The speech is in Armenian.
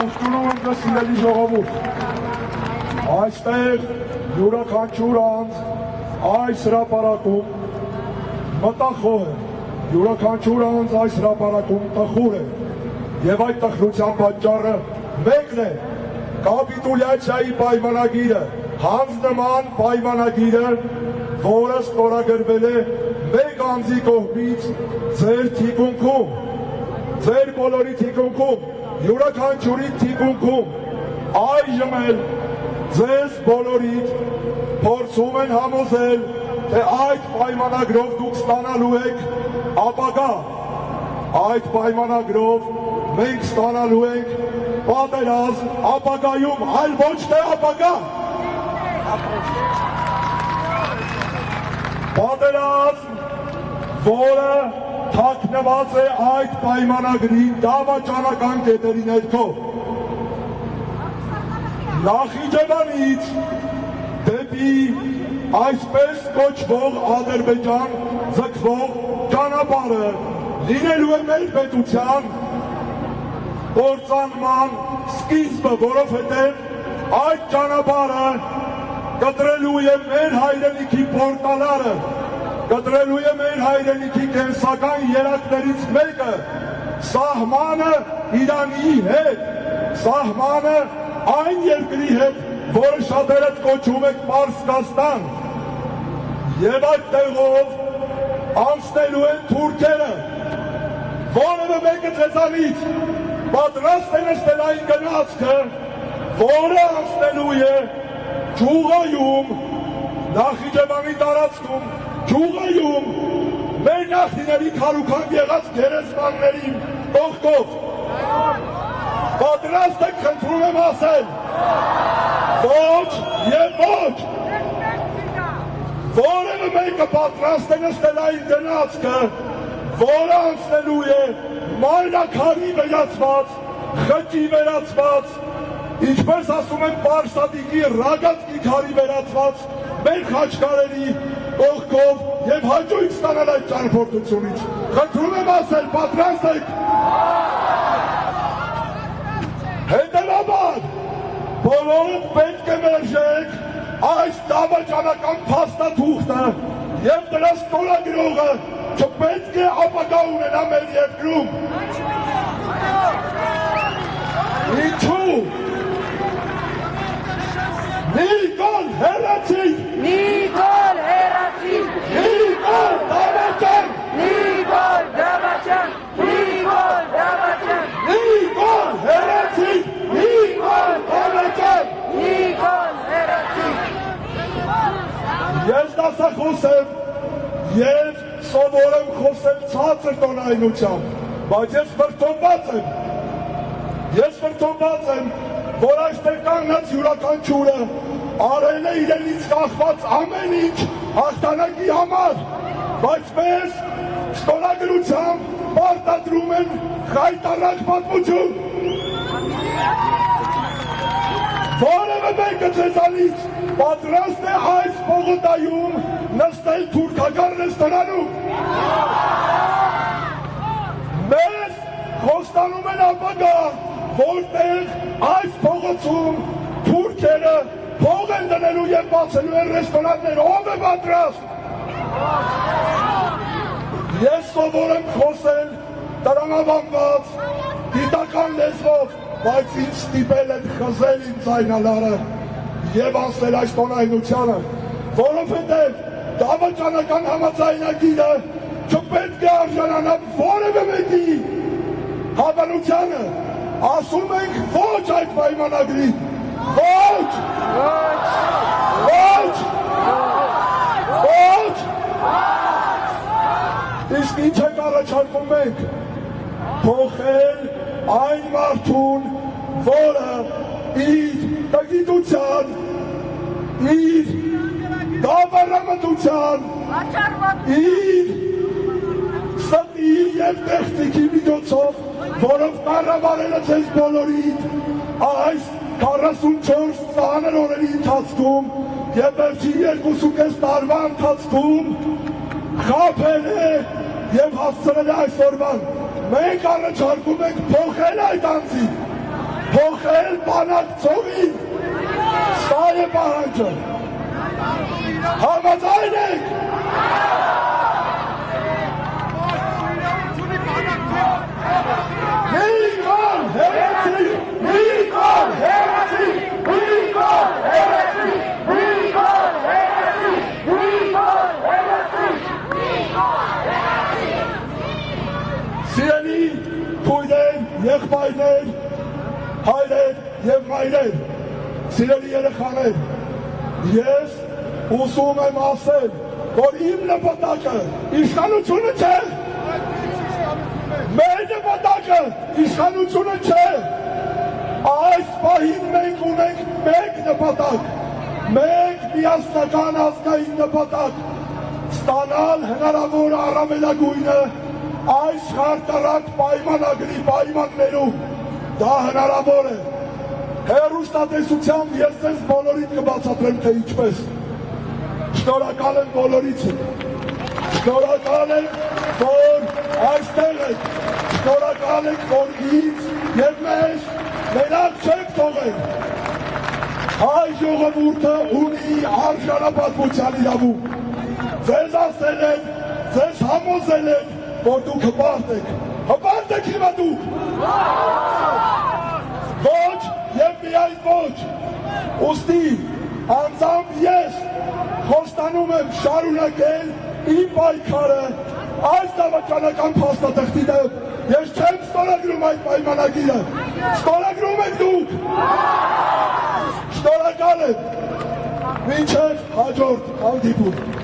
Ողջունում ձեզ սիրելի ժողովուրդ։ Այստեղ յուրաքանչյուր անձ այս հրապարակում մտախոհ է։ Յուրաքանչյուր անձ այս հրապարակում տխուր է։ Եվ այդ տխրության պատճառը մեկն է՝ կապիտուլյացիայի պայմանագիրը, հանձնման պայմանագիրը, որը ստորագրվել է մեկ անձի կողմից ձեր թիկունքում, ձեր բոլորի թիկունքում, յուրաքանչյուրի թիկունքում այժմ էլ ձեզ բոլորիդ փորձում են համոզել, թե այդ պայմանագրով դուք ստանալու եք ապագա։ Այդ պայմանագրով մենք ստանալու ենք պատերազմ ապագայում, այլ ոչ թե ապագա։ Պատերազմ, որը թաքնված է այդ պայմանագրի դավաճանական կետերի ներքո։ Նախիջևանից դեպի այսպես կոչվող Ադրբեջան ձգվող ճանապարհը լինելու է մեր պետության կործանման սկիզբը, որովհետև այդ ճանապարհը կտրելու է մեր հայրենիքի պորտալարը, կտրելու է մեր հայրենիքի կենսական երակներից մեկը, սահմանը Իրանի հետ, սահմանը այն երկրի հետ, որը շատերդ կոչում եք Պարսկաստան, եւ այդ տեղով անցնելու են թուրքերը, որևէ մեկը ձեզանից պատրաստ է նստել այն գնացքը, որը անցնելու է ճուղայում, նախիջևանի տարածքում, ճուղայում, մեր նախիների քարուքան եղած գերեզմաններին կողքով, պատրաստ եք խնդրում եմ ասել, ոչ եւ ոչ, որևէ մեկը պատրաստ է նստել այն գնացքը, որը անցնելու է մանրաքարի վերացված, խճի վերացված, ինչպես ասում են Պարսադիկի ռագատկի քարի վերացված, մեր խաչքարերի կողքով եւ հաջույք ստանալ այդ ճանապարհությունից։ Խնդրում եմ ասել, պատրաստ եք։ Հետևաբար, բոլորդ պետք է մերժեք այս դավաճանական փաստաթուղթը եւ դրա ստորագրողը չպետք է ապագա ունենա մեր երկրում։ Ինչու։ դասախոս եմ եւ սովոր եմ խոսել ցածր տոնայնությամբ, բայց ես վրթովված եմ։ Ես վրթովված եմ, որ այստեղ կանգնած յուրաքանչյուրը արել է իրենից կախված ամեն ինչ հաղթանակի համար, բայց մեզ ստորագրությամբ պարտադրում են խայտարակ պատմություն։ Որևէ մեկը ձեզանից պատրաստ է այս պողոտայում նստել թուրքական ռեստորանում։ Մեզ խոստանում են ապագա, որտեղ այս փողոցում թուրքերը փող են դնելու եւ բացելու են ռեստորաններ, ով է պատրաստ։ Ես սովոր եմ խոսել տրամաբանված, գիտական լեզվով, բայց ինձ ստիպել են խզել իմ ձայնալարը եւ անցնել այս տոնայնությանը, որովհետեւ դավաճանական համաձայնագիրը չպետք է արժանանա որևէ մեկի հավանությանը։ Ասում ենք ոչ այդ պայմանագրի։ Ոչ! Ոչ! Ոչ! Իսկ ինչ եք առաջարկում մենք։ Փոխել այն մարդուն, որը իր տգիտության, իր դավարամտության, իր ստի եւ տեխնիկի միջոցով, որով կառավարել է ձեզ բոլորիդ այս 44 ծանր օրերի ընթացքում եւ վերջին երկուսուկես տարվա ընթացքում խափել է եւ հասցրել է այսօրվան։ Մենք առաջարկում ենք փոխել այդ անձին։ Hochel Banatzovi, seine Behalte. Haben wir uns einig? Nikan, Herzi, Nikan, Herzi, Nikan, Herzi, հայրեր եւ մայրեր, սիրելի երեխաներ, ես ուսում եմ ասել, որ իմ նպատակը իշխանությունը չէ, մեր նպատակը իշխանությունը չէ, այս պահին մենք ունենք մեկ նպատակ, մեկ միասնական ազգային նպատակ, ստանալ հնարավոր առավելագույնը այս խարտարակ պայմանագրի պայմաններում դա հնարավոր է հերուստատեսությամբ ես ձեզ բոլորին կբացատրեմ թե ինչպես շնորհակալ եմ բոլորից շնորհակալ եմ որ այստեղ եք շնորհակալ եք որ ինձ եւ մեզ մենակ չեք թողել հայ ժողովուրդը ունի արժանապատվության իրավունք ձեզ ասել են ձեզ համոզել են որ դուք հպարտ եք հպարտ եք հիմա դուք ոչ եւ միայն ոչ ուստի անձամբ ես խոստանում եմ շարունակել իմ պայքարը այս դավաճանական փաստաթղթի դեմ ես չեմ ստորագրում այդ պայմանագիրը ստորագրում եք դուք շնորհակալ եմ մինչև հաջորդ հանդիպում